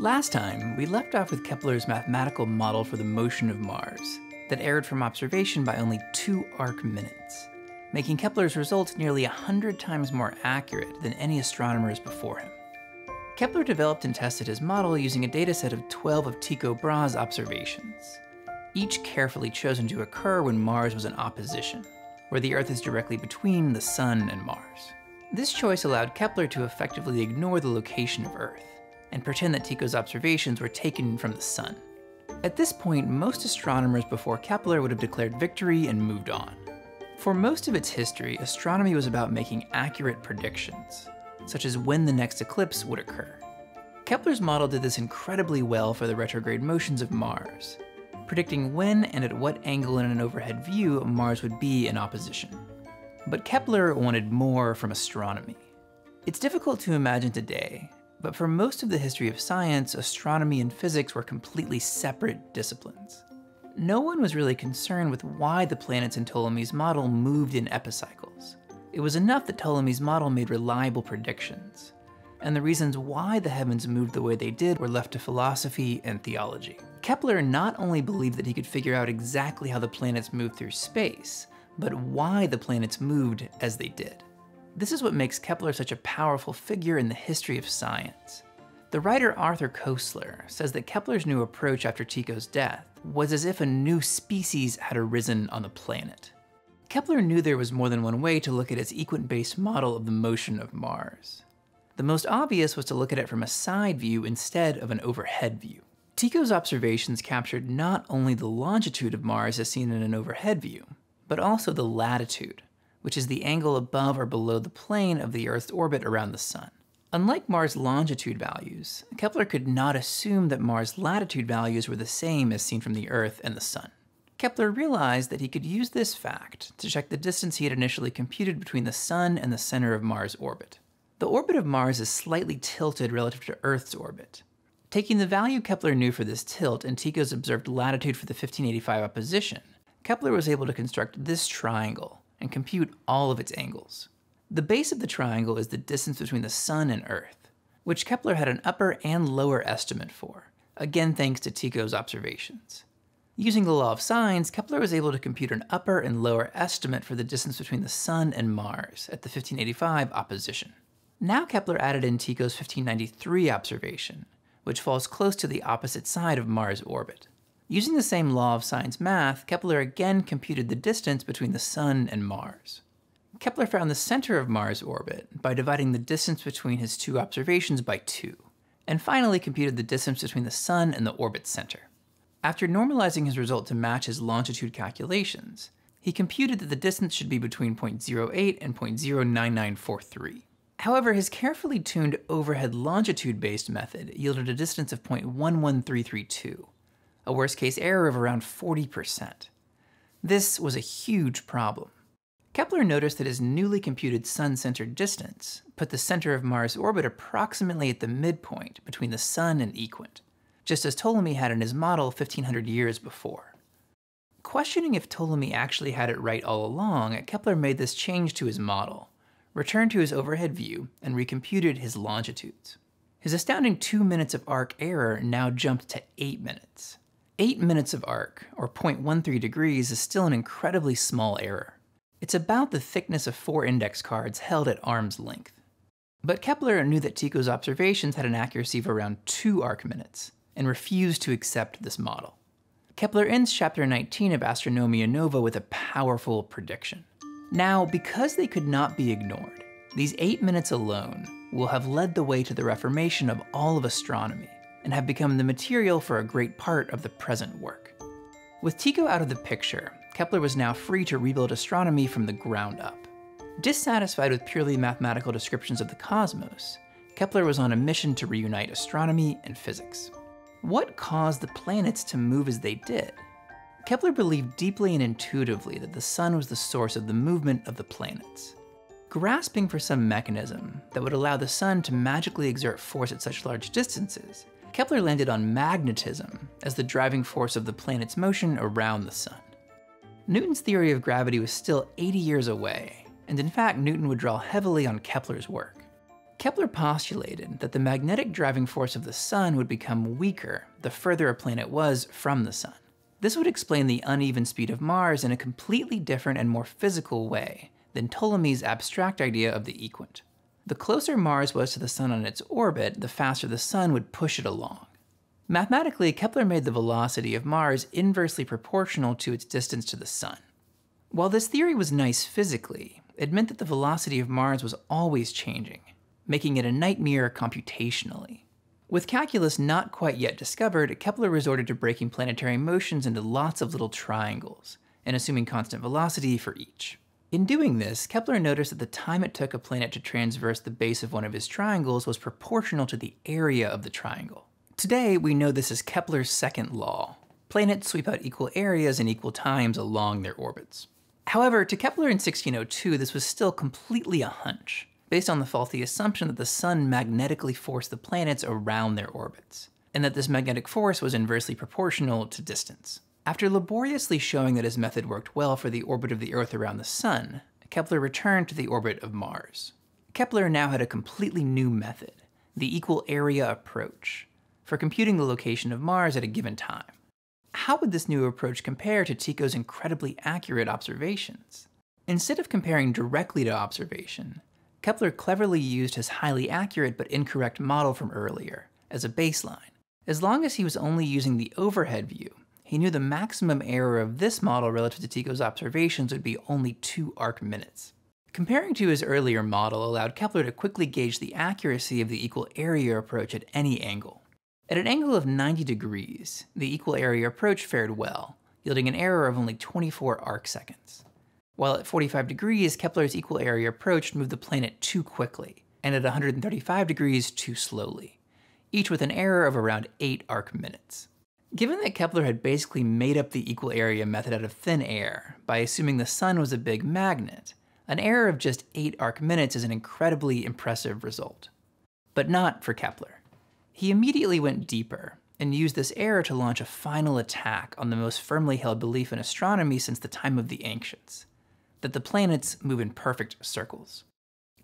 Last time, we left off with Kepler's mathematical model for the motion of Mars that erred from observation by only two arc minutes, making Kepler's results nearly 100 times more accurate than any astronomers before him. Kepler developed and tested his model using a dataset of 12 of Tycho Brahe's observations, each carefully chosen to occur when Mars was in opposition, where the Earth is directly between the Sun and Mars. This choice allowed Kepler to effectively ignore the location of Earth and pretend that Tycho's observations were taken from the Sun. At this point, most astronomers before Kepler would have declared victory and moved on. For most of its history, astronomy was about making accurate predictions, such as when the next eclipse would occur. Kepler's model did this incredibly well for the retrograde motions of Mars, predicting when and at what angle in an overhead view Mars would be in opposition. But Kepler wanted more from astronomy. It's difficult to imagine today but for most of the history of science, astronomy and physics were completely separate disciplines. No one was really concerned with why the planets in Ptolemy's model moved in epicycles. It was enough that Ptolemy's model made reliable predictions, and the reasons why the heavens moved the way they did were left to philosophy and theology. Kepler not only believed that he could figure out exactly how the planets moved through space, but why the planets moved as they did. This is what makes Kepler such a powerful figure in the history of science. The writer Arthur Koestler says that Kepler's new approach after Tycho's death was as if a new species had arisen on the planet. Kepler knew there was more than one way to look at his equant-based model of the motion of Mars. The most obvious was to look at it from a side view instead of an overhead view. Tycho's observations captured not only the longitude of Mars as seen in an overhead view, but also the latitude, which is the angle above or below the plane of the Earth's orbit around the Sun. Unlike Mars' longitude values, Kepler could not assume that Mars' latitude values were the same as seen from the Earth and the Sun. Kepler realized that he could use this fact to check the distance he had initially computed between the Sun and the center of Mars' orbit. The orbit of Mars is slightly tilted relative to Earth's orbit. Taking the value Kepler knew for this tilt and Tycho's observed latitude for the 1585 opposition, Kepler was able to construct this triangle, and compute all of its angles. The base of the triangle is the distance between the Sun and Earth, which Kepler had an upper and lower estimate for, again thanks to Tycho's observations. Using the law of sines, Kepler was able to compute an upper and lower estimate for the distance between the Sun and Mars at the 1585 opposition. Now Kepler added in Tycho's 1593 observation, which falls close to the opposite side of Mars' orbit. Using the same law of sines math, Kepler again computed the distance between the Sun and Mars. Kepler found the center of Mars' orbit by dividing the distance between his two observations by 2, and finally computed the distance between the Sun and the orbit center. After normalizing his result to match his longitude calculations, he computed that the distance should be between 0.08 and 0.09943. However, his carefully tuned overhead longitude-based method yielded a distance of 0.11332, a worst case error of around 40%. This was a huge problem. Kepler noticed that his newly computed sun-centered distance put the center of Mars' orbit approximately at the midpoint between the Sun and equant, just as Ptolemy had in his model 1500 years before. Questioning if Ptolemy actually had it right all along, Kepler made this change to his model, returned to his overhead view, and recomputed his longitudes. His astounding 2 minutes of arc error now jumped to 8 minutes. 8 minutes of arc, or 0.13 degrees, is still an incredibly small error. It's about the thickness of four index cards held at arm's length. But Kepler knew that Tycho's observations had an accuracy of around 2 arc minutes, and refused to accept this model. Kepler ends chapter 19 of Astronomia Nova with a powerful prediction. Now, because they could not be ignored, these 8 minutes alone will have led the way to the reformation of all of astronomy, and have become the material for a great part of the present work. With Tycho out of the picture, Kepler was now free to rebuild astronomy from the ground up. Dissatisfied with purely mathematical descriptions of the cosmos, Kepler was on a mission to reunite astronomy and physics. What caused the planets to move as they did? Kepler believed deeply and intuitively that the sun was the source of the movement of the planets. Grasping for some mechanism that would allow the sun to magically exert force at such large distances, Kepler landed on magnetism as the driving force of the planet's motion around the sun. Newton's theory of gravity was still 80 years away, and in fact, Newton would draw heavily on Kepler's work. Kepler postulated that the magnetic driving force of the Sun would become weaker the further a planet was from the Sun. This would explain the uneven speed of Mars in a completely different and more physical way than Ptolemy's abstract idea of the equant. The closer Mars was to the Sun on its orbit, the faster the Sun would push it along. Mathematically, Kepler made the velocity of Mars inversely proportional to its distance to the Sun. While this theory was nice physically, it meant that the velocity of Mars was always changing, making it a nightmare computationally. With calculus not quite yet discovered, Kepler resorted to breaking planetary motions into lots of little triangles, and assuming constant velocity for each. In doing this, Kepler noticed that the time it took a planet to transverse the base of one of his triangles was proportional to the area of the triangle. Today, we know this as Kepler's second law. Planets sweep out equal areas in equal times along their orbits. However, to Kepler in 1602, this was still completely a hunch based on the faulty assumption that the sun magnetically forced the planets around their orbits, and that this magnetic force was inversely proportional to distance. After laboriously showing that his method worked well for the orbit of the Earth around the Sun, Kepler returned to the orbit of Mars. Kepler now had a completely new method, the equal area approach, for computing the location of Mars at a given time. How would this new approach compare to Tycho's incredibly accurate observations? Instead of comparing directly to observation, Kepler cleverly used his highly accurate but incorrect model from earlier as a baseline. As long as he was only using the overhead view, he knew the maximum error of this model relative to Tycho's observations would be only 2 arc minutes. Comparing to his earlier model allowed Kepler to quickly gauge the accuracy of the equal area approach at any angle. At an angle of 90 degrees, the equal area approach fared well, yielding an error of only 24 arc seconds. While at 45 degrees, Kepler's equal area approach moved the planet too quickly, and at 135 degrees too slowly, each with an error of around 8 arc minutes. Given that Kepler had basically made up the equal area method out of thin air by assuming the sun was a big magnet, an error of just 8 arc minutes is an incredibly impressive result. But not for Kepler. He immediately went deeper and used this error to launch a final attack on the most firmly held belief in astronomy since the time of the ancients that the planets move in perfect circles.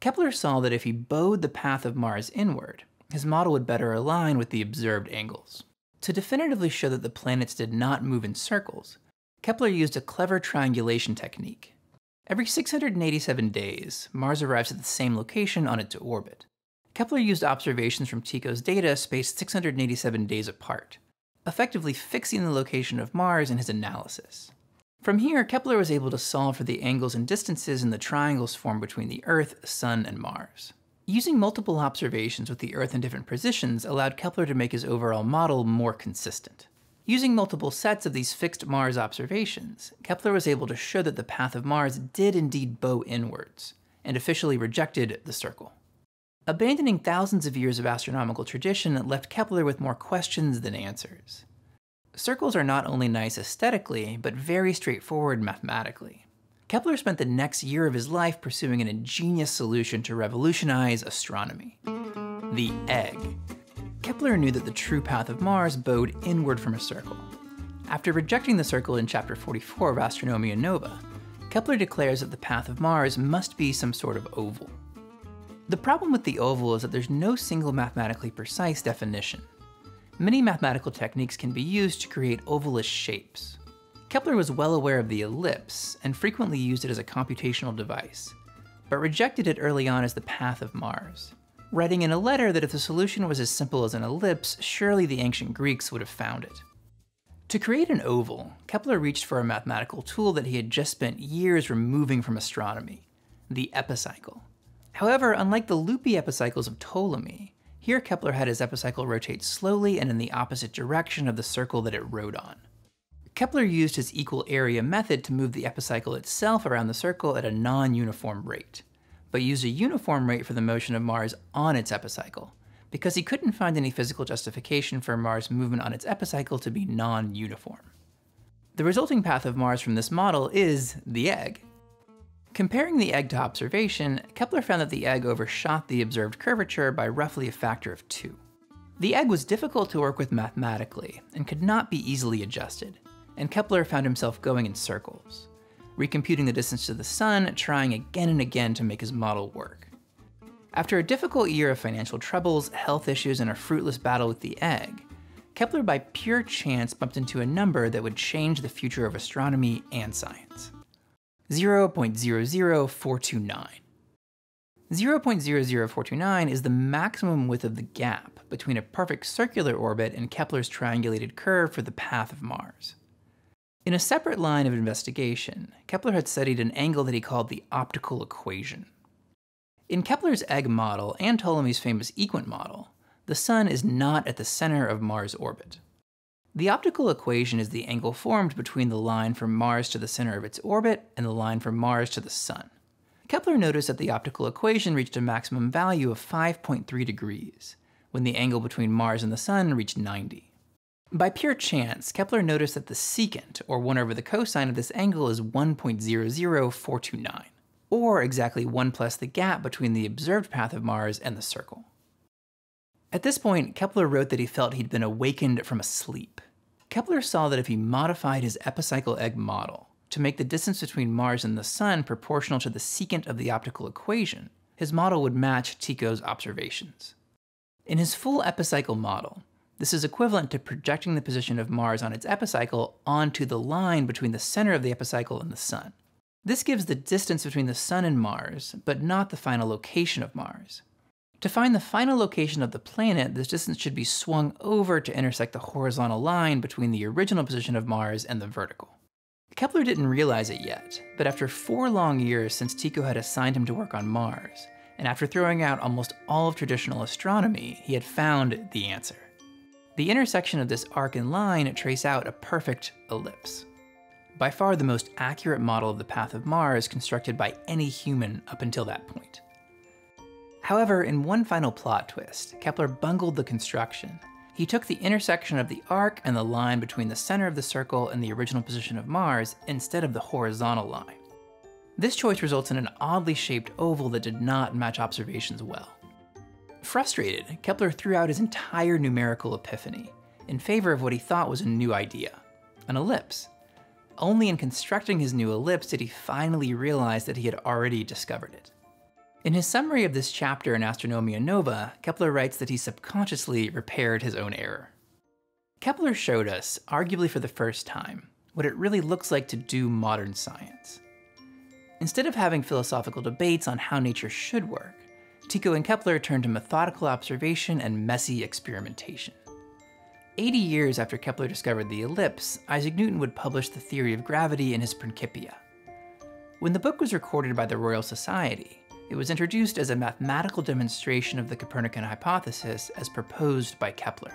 Kepler saw that if he bowed the path of Mars inward, his model would better align with the observed angles. To definitively show that the planets did not move in circles, Kepler used a clever triangulation technique. Every 687 days, Mars arrives at the same location on its orbit. Kepler used observations from Tycho's data spaced 687 days apart, effectively fixing the location of Mars in his analysis. From here, Kepler was able to solve for the angles and distances in the triangles formed between the Earth, Sun, and Mars. Using multiple observations with the Earth in different positions allowed Kepler to make his overall model more consistent. Using multiple sets of these fixed Mars observations, Kepler was able to show that the path of Mars did indeed bow inwards, and officially rejected the circle. Abandoning thousands of years of astronomical tradition left Kepler with more questions than answers. Circles are not only nice aesthetically, but very straightforward mathematically. Kepler spent the next year of his life pursuing an ingenious solution to revolutionize astronomy the egg. Kepler knew that the true path of Mars bowed inward from a circle. After rejecting the circle in chapter 44 of Astronomia Nova, Kepler declares that the path of Mars must be some sort of oval. The problem with the oval is that there's no single mathematically precise definition. Many mathematical techniques can be used to create ovalist shapes. Kepler was well aware of the ellipse and frequently used it as a computational device, but rejected it early on as the path of Mars, writing in a letter that if the solution was as simple as an ellipse, surely the ancient Greeks would have found it. To create an oval, Kepler reached for a mathematical tool that he had just spent years removing from astronomy, the epicycle. However, unlike the loopy epicycles of Ptolemy, here Kepler had his epicycle rotate slowly and in the opposite direction of the circle that it rode on. Kepler used his equal area method to move the epicycle itself around the circle at a non-uniform rate, but used a uniform rate for the motion of Mars on its epicycle, because he couldn't find any physical justification for Mars' movement on its epicycle to be non-uniform. The resulting path of Mars from this model is the egg, Comparing the egg to observation, Kepler found that the egg overshot the observed curvature by roughly a factor of 2. The egg was difficult to work with mathematically and could not be easily adjusted, and Kepler found himself going in circles, recomputing the distance to the sun, trying again and again to make his model work. After a difficult year of financial troubles, health issues, and a fruitless battle with the egg, Kepler by pure chance bumped into a number that would change the future of astronomy and science. 0.00429. 0.00429 is the maximum width of the gap between a perfect circular orbit and Kepler's triangulated curve for the path of Mars. In a separate line of investigation, Kepler had studied an angle that he called the optical equation. In Kepler's egg model and Ptolemy's famous equant model, the Sun is not at the center of Mars' orbit. The optical equation is the angle formed between the line from Mars to the center of its orbit and the line from Mars to the Sun. Kepler noticed that the optical equation reached a maximum value of 5.3 degrees, when the angle between Mars and the Sun reached 90. By pure chance, Kepler noticed that the secant, or 1 over the cosine of this angle, is 1.00429, or exactly 1 plus the gap between the observed path of Mars and the circle. At this point, Kepler wrote that he felt he'd been awakened from a sleep. Kepler saw that if he modified his epicycle egg model, to make the distance between Mars and the Sun proportional to the secant of the optical equation, his model would match Tycho's observations. In his full epicycle model, this is equivalent to projecting the position of Mars on its epicycle onto the line between the center of the epicycle and the Sun. This gives the distance between the Sun and Mars, but not the final location of Mars. To find the final location of the planet, this distance should be swung over to intersect the horizontal line between the original position of Mars and the vertical. Kepler didn't realize it yet, but after four long years since Tycho had assigned him to work on Mars, and after throwing out almost all of traditional astronomy, he had found the answer. The intersection of this arc and line trace out a perfect ellipse. By far the most accurate model of the path of Mars constructed by any human up until that point. However, in one final plot twist, Kepler bungled the construction he took the intersection of the arc and the line between the center of the circle and the original position of Mars instead of the horizontal line. This choice results in an oddly shaped oval that did not match observations well. Frustrated, Kepler threw out his entire numerical epiphany in favor of what he thought was a new idea an ellipse. Only in constructing his new ellipse did he finally realize that he had already discovered it. In his summary of this chapter in Astronomia Nova, Kepler writes that he subconsciously repaired his own error. Kepler showed us, arguably for the first time, what it really looks like to do modern science. Instead of having philosophical debates on how nature should work, Tycho and Kepler turned to methodical observation and messy experimentation. 80 years after Kepler discovered the ellipse, Isaac Newton would publish the theory of gravity in his Principia. When the book was recorded by the Royal Society, it was introduced as a mathematical demonstration of the Copernican hypothesis as proposed by Kepler.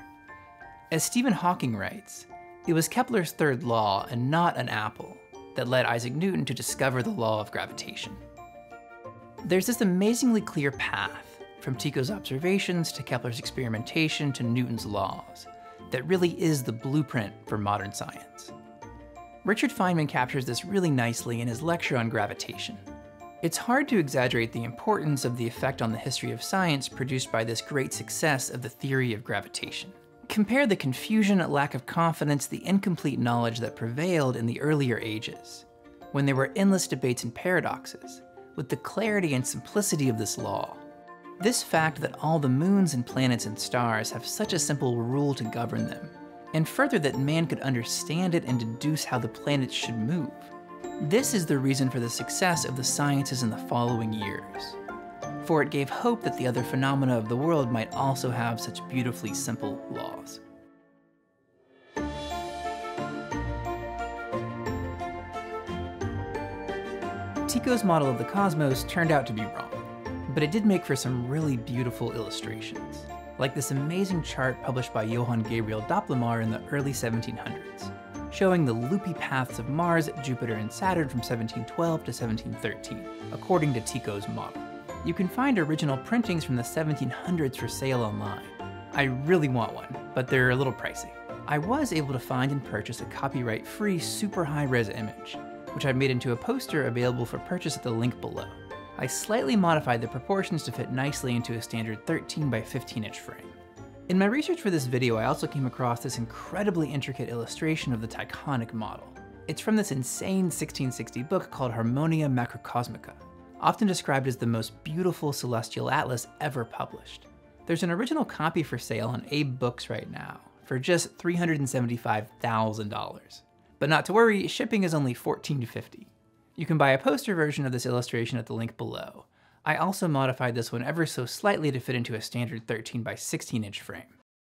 As Stephen Hawking writes, it was Kepler's third law and not an apple that led Isaac Newton to discover the law of gravitation. There's this amazingly clear path from Tycho's observations to Kepler's experimentation to Newton's laws that really is the blueprint for modern science. Richard Feynman captures this really nicely in his lecture on gravitation. It's hard to exaggerate the importance of the effect on the history of science produced by this great success of the theory of gravitation. Compare the confusion, lack of confidence, the incomplete knowledge that prevailed in the earlier ages, when there were endless debates and paradoxes, with the clarity and simplicity of this law. This fact that all the moons and planets and stars have such a simple rule to govern them, and further that man could understand it and deduce how the planets should move. This is the reason for the success of the sciences in the following years, for it gave hope that the other phenomena of the world might also have such beautifully simple laws. Tycho's model of the cosmos turned out to be wrong, but it did make for some really beautiful illustrations, like this amazing chart published by Johann Gabriel Doppelmayr in the early 1700s showing the loopy paths of Mars, Jupiter, and Saturn from 1712 to 1713, according to Tycho's model. You can find original printings from the 1700s for sale online. I really want one, but they're a little pricey. I was able to find and purchase a copyright-free super high-res image, which I've made into a poster available for purchase at the link below. I slightly modified the proportions to fit nicely into a standard 13 by 15 inch frame. In my research for this video, I also came across this incredibly intricate illustration of the Tychonic model. It's from this insane 1660 book called Harmonia Macrocosmica. often described as the most beautiful celestial atlas ever published. There's an original copy for sale on Abe Books right now for just $375,000. But not to worry, shipping is only $14.50. You can buy a poster version of this illustration at the link below. I also modified this one ever so slightly to fit into a standard 13 by 16 inch frame.